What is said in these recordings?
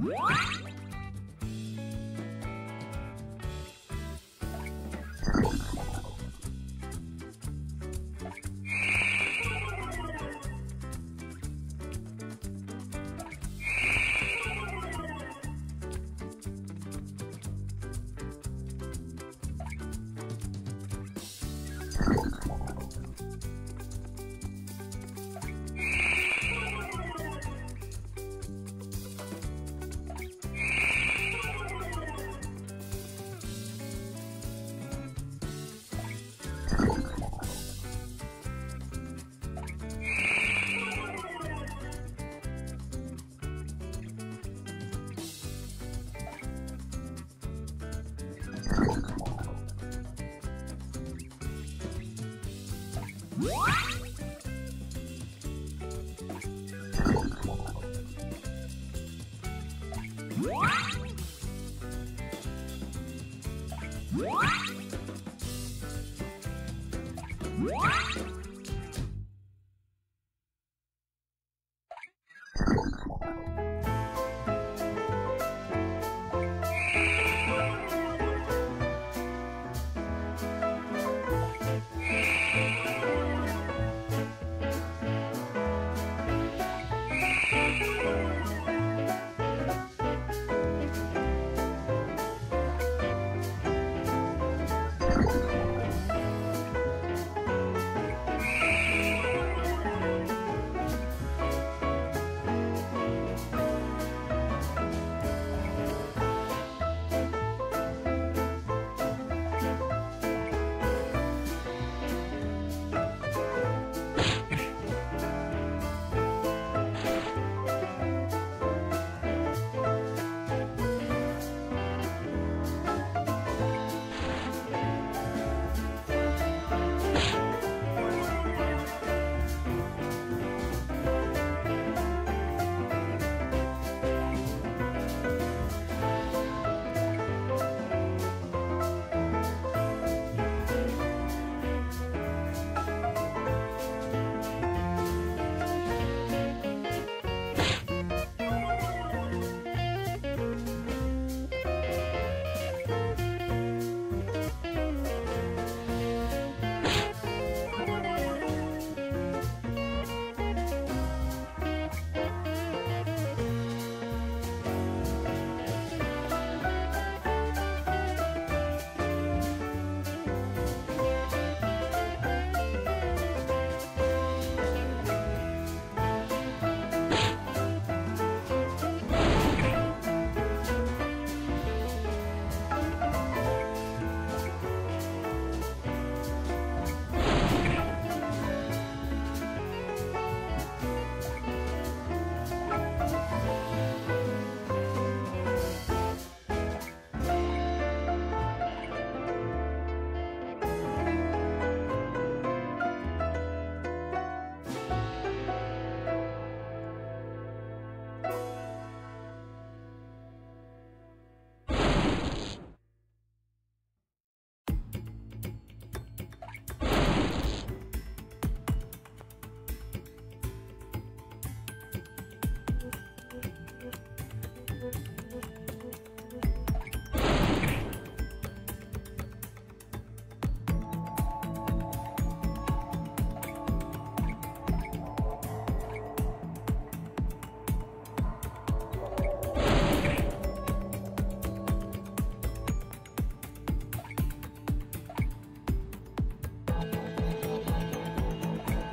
What? Bye.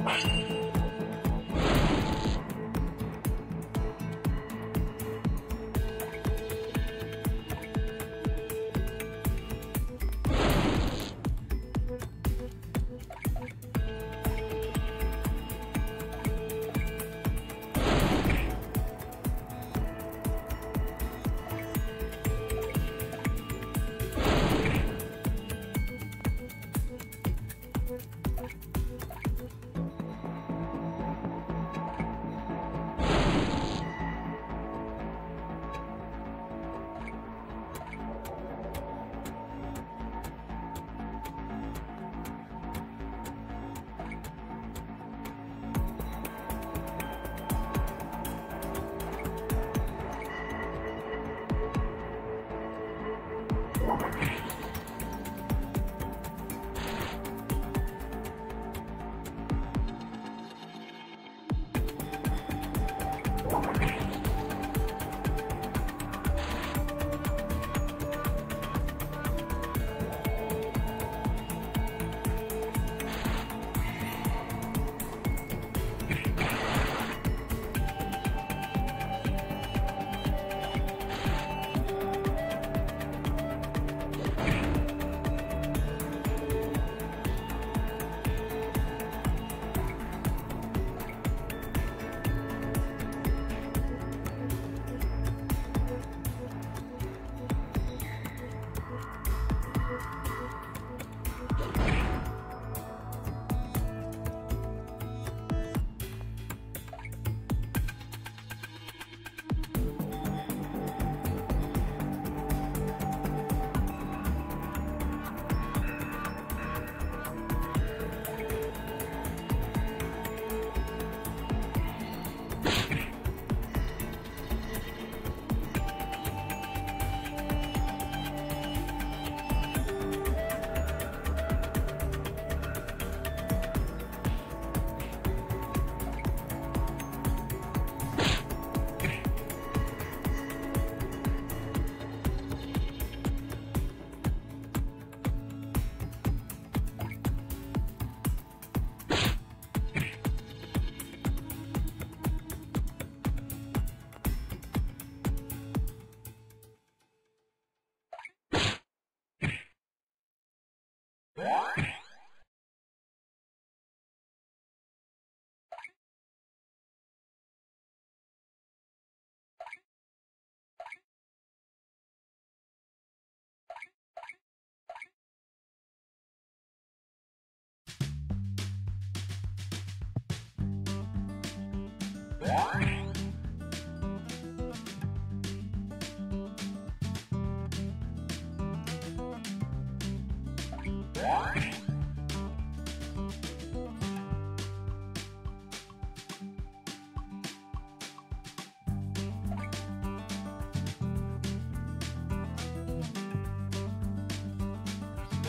Bye.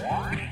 What?